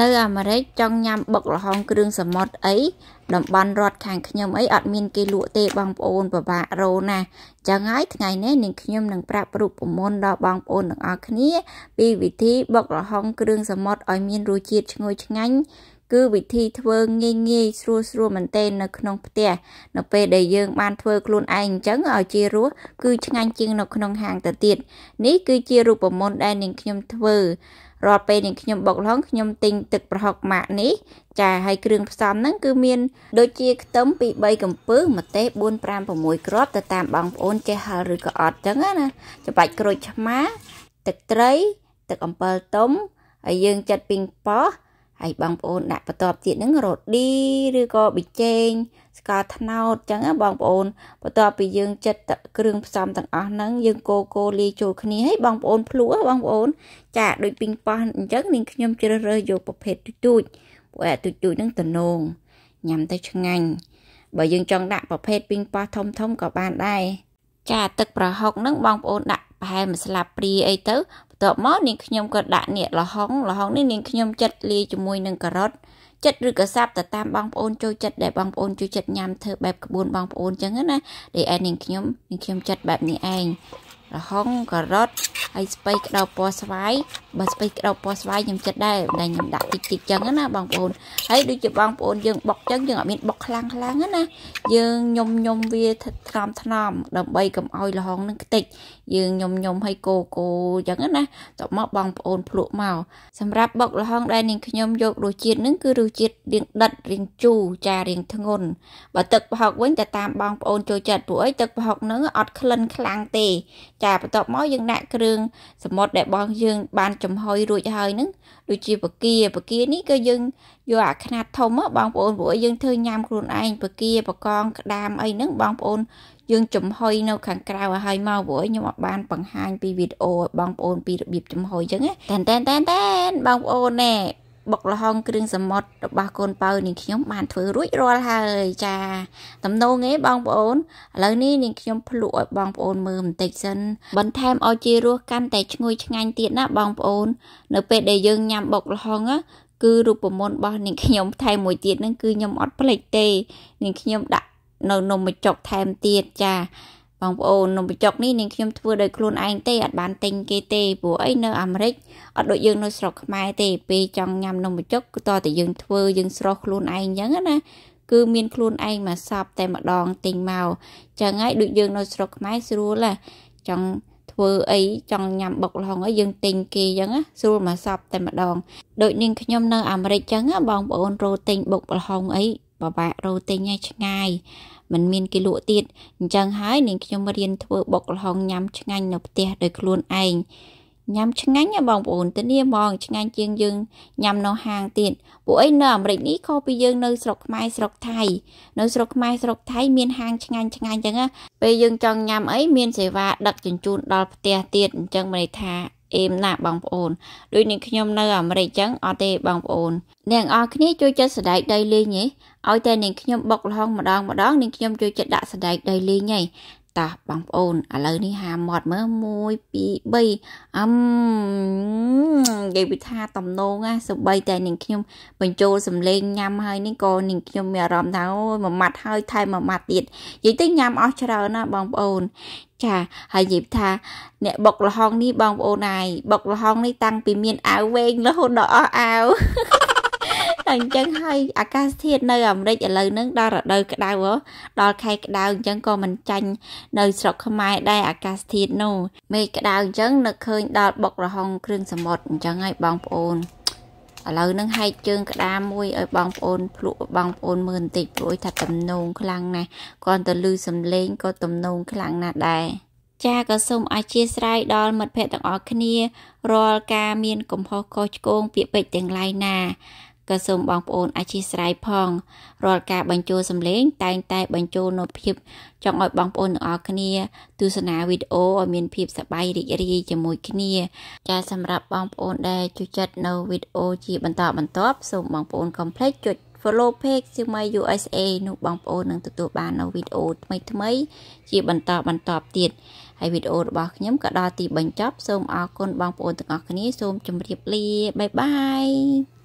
នៅអាមេរិកចង់ញ៉ាំបុកល្ហុងគ្រឿងសមុទ្រអីតំបន់រដ្ឋខាងខ្ញុំអីអត់មានគេលក់ទេបងប្អូនពិបាករោណាចឹងហើយថ្ងៃនេះនាងខ្ញុំនឹងប្រាប់រូបមន្តដល់បងប្អូនទាំងអស់គ្នា ពីវិធីបុកល្ហុងគ្រឿងសមុទ្រឲ្យមានរសជាតិឈ្ងុយឆ្ងាញ់គឺវិធីធ្វើងាយងាយស្រួលស្រួលមែនទែននៅក្នុងផ្ទះនៅពេលដែលយើងបានធ្វើខ្លួនឯងអញ្ចឹងឲ្យជារសគឺឆ្ងាញ់ជាងនៅក្នុងហាងទៅទៀតនេះគឺជារូបមន្តដែលនាងខ្ញុំធ្វើ រាល់ពេលនេះខ្ញុំបុកល្ហុងខ្ញុំទិញទឹកប្រហុកម៉ាក់នេះចាហើយគ្រឿងផ្សំហ្នឹងគឺមានដូចជាខ្ទឹមពី3កំពឹសម្ទេស4 5 6គ្រាប់ទៅតាមបងប្អូនចេះហឹលឬក៏អត់ចឹងណាច្បាច់ក្រូចឆ្មាទឹកត្រី ទឹកអំពិលទុំហើយយើងចាត់ពីងប៉ោះ ហើយបងប្អូនដាក់បន្ទាប់ទៀតហ្នឹងរ៉ូឌីឬក៏ប៊ីចេងស្ករត្នោតចឹងណាបងប្អូនបន្ទាប់ពីយើងចិតគ្រឿងផ្សំទាំងអស់ហ្នឹងយើងកូរកូរលាយចូលគ្នាហើយបងប្អូនភ្លក់បងប្អូនចាដូចពីងប៉ោះអញ្ចឹងនាងខ្ញុំជ្រើសរើសយកប្រភេទទូចទូចព្រោះអាទូចទូចហ្នឹងតំណងញ៉ាំទៅឆ្ងាញ់បើយើងចង់ដាក់ប្រភេទពីងប៉ោះធំធំក៏បានដែរ ចាទឹកប្រហុកហ្នឹងបងប្អូនដាក់ប្រហែលមួយស្លាបព្រាអីទៅបន្ទាប់មកនាងខ្ញុំក៏ដាក់នេះលហុងលហុងនេះនាងខ្ញុំចិតលាយជាមួយនឹងការ៉ុតចិត្តឬក៏សាប់ទៅតាមបងប្អូនចូលចិត្តដែលបងប្អូនចូលចិត្តញ៉ាំធ្វើបែបក្បួនបងប្អូនចឹងណាដែលឯនាងខ្ញុំនាងខ្ញុំចិត្តបែបនេះឯងរហុងការ៉ុត ហើយស្ពៃក្តៅពណ៌ស្វាយបើស្ពៃក្តៅពណ៌ស្វាយខ្ញុំចិត្តដែរតែខ្ញុំដាក់តិចតិចចឹងណាបងប្អូនហើយដូចជាបងប្អូនយើងបុកចឹងយើងអត់មានបុកខ្លាំងខ្លាំងណាយើងញុំញុំវាថ្នមថ្នមដើម្បីកុំឲ្យល្ហុងនឹងខ្ទេចយើងញុំញុំឲ្យកូកូចឹងណាតមកបងប្អូនភ្លក់មកសម្រាប់បុកល្ហុងដែលនាងខ្ញុំយករសជាតិនឹងគឺរសជាតិរៀងដិតរៀងជូរចារៀងធ្ងន់បើទឹកប្រហុកវិញតែតាមបងប្អូនចូលចិត្តព្រោះអីទឹកប្រហុកនឹងអត់ក្លិនខ្លាំងទេ ចាបន្ទាប់មកយើងដាក់គ្រឿងសមុទ្រដែលបងយើង បានចំហុយរួចហើយហ្នឹងដូចជាបកាបកានេះគឺយើងយកអាខ្នាតធំបងប្អូនព្រោះយើងធ្វើញ៉ាំខ្លួនឯងបកាបកងក្តាមអីហ្នឹងបងប្អូនយើងចំហុយនៅខាងក្រៅឲ្យហើយមកព្រោះខ្ញុំអត់បានបង្ហាញពីវីដេអូឲ្យបងប្អូនពីរបៀបចំហុយអញ្ចឹងតែនតែនតែនតែនបងប្អូនណែ បុកល្ហុងគ្រឿងសមុទ្ររបស់កូនបើនាងខ្ញុំបានធ្វើរួចរាល់ហើយចាតំណងឯងបងប្អូនឥឡូវនេះនាងខ្ញុំភ្លក់ឲ្យបងប្អូនមើលបន្តិចសិនបន្ថែមឲ្យជារសកាន់តែឈ្ងុយឆ្ងាញ់ទៀតណាបងប្អូន នៅពេលដែលយើងញ៉ាំបុកល្ហុងគឺរូបមន្តរបស់នាងខ្ញុំថែមមួយទៀតហ្នឹងគឺខ្ញុំអត់ភ្លេចទេនាងខ្ញុំដាក់នៅនំបញ្ចុកថែមទៀតចា បងប្អូននំបញ្ចុកនេះនាងខ្ញុំធ្វើដោយខ្លួនឯងទេអត់បានទិញគេទេព្រោះអីនៅអាមេរិកអត់ដូចយើងនៅស្រុកខ្មែរទេពេលចង់ញ៉ាំនំបញ្ចុកគឺតតែយើងធ្វើយើងស្រស់ខ្លួនឯងអញ្ចឹងណាគឺមានខ្លួនឯងមកសពតែម្ដងទិញមកចឹងហើយដូចយើងនៅស្រុកខ្មែរស្រួលហ៎ចង់ធ្វើអីចង់ញ៉ាំបុកល្ហុងអីយើងទិញគេអញ្ចឹងស្រួលមកសពតែម្ដងដូចនាងខ្ញុំនៅអាមេរិកអញ្ចឹងបងប្អូនរោទិញបុកល្ហុងអីបបាក់រោទិញឲ្យឆ្ងាយ มันមានគេលក់ទៀតអញ្ចឹងហើយនាងខ្ញុំរៀនធ្វើបុកល្ហុងញ៉ាំឆ្ងាញ់នៅផ្ទះដោយខ្លួនឯងញ៉ាំឆ្ងាញ់ណាបងប្អូនទៅនេះហ្មងឆ្ងាញ់ជាងយើងញ៉ាំនៅហាងទៀតពួកអីនៅអាមេរិកនេះខុសពីយើងនៅស្រុកខ្មែរស្រុកថៃនៅស្រុកខ្មែរស្រុកថៃមានហាងឆ្ងាញ់ឆ្ងាញ់អញ្ចឹងណាពេលយើងចង់ញ៉ាំអីមានសេវាដឹកជញ្ជូនដល់ផ្ទះទៀតអញ្ចឹងមានន័យថា អេមណាស់បងប្អូនដូចនាងខ្ញុំនៅអាមេរិកចឹងអត់ទេបងប្អូនអ្នកអរគ្នាជួយចិត្តសដែកដីលេងហ៎ឲ្យតែនាងខ្ញុំបុកលហុងម្ដងម្ដងនាងខ្ញុំជួយចិត្តដាក់សដែកដីលេងហ៎ តាបងប្អូនឥឡូវនេះហាមាត់មើល1 2 3អឹមនិយាយពីថាតំណងណាសម្បីតែនាងខ្ញុំបញ្ចូលសំឡេងញ៉ាំហើយនេះក៏នាងខ្ញុំមានអារម្មណ៍ថាអូយមួយម៉ាត់ហើយថែមមួយម៉ាត់ទៀតនិយាយទៅញ៉ាំអស់ច្រើនណាបងប្អូនចាហើយនិយាយថាអ្នកបុកលហុងនេះបងប្អូនហើយបុកលហុងនេះតាំងពីមានអាវវែងរហូតដល់អស់អាវតែ អញ្ចឹងហើយអាកាសធាតុនៅអាមេរិកឥឡូវហ្នឹងដល់រដូវក្តៅដល់ខែក្តៅអញ្ចឹងក៏មិនចាញ់នៅស្រុកខ្មែរដែរអាកាសធាតុនោះមេឃក្តៅអញ្ចឹងនឹកឃើញដល់បុករហុងគ្រឿងសមុទ្រអញ្ចឹងហើយបងប្អូនឥឡូវហ្នឹងហែកជើងក្តាមមួយឲ្យបងប្អូនភ្លក់បងប្អូនមើលបន្តិចព្រោះថាទំនងខ្លាំងណាស់គាត់ទៅលឺសំឡេងក៏ទំនងខ្លាំងណាស់ដែរចាក៏សូមអធិស្ឋានដល់មិត្តភ័ក្តិទាំងអស់គ្នារាល់ការមានកំហុសខុសឆ្គងពាក្យពេចន៍ទាំងឡាយណា ក៏សូមបងប្អូនអធិស្ឋានផងរាល់ការបញ្ចូលសម្លេង តែងតែបញ្ចូលនូវភាពចង់ឲ្យបងប្អូនទាំងអស់គ្នាទស្សនាវីដេអូឲ្យមានភាពសប្បាយរីករាយជាមួយគ្នាចាសម្រាប់បងប្អូនដែលចូលចិត្តនៅវីដេអូជាបន្តបន្ទាប់សូមបងប្អូនកុំភ្លេចចុច follow page ជាមួយ USA នោះបងប្អូននឹងទទួលបាននៅវីដេអូថ្មីថ្មីជាបន្តបន្តទៀតហើយវីដេអូរបស់ខ្ញុំក៏ដល់ទីបញ្ចប់សូមអរគុណបងប្អូនទាំងអស់គ្នាសូមជម្រាបលាបាយបាយ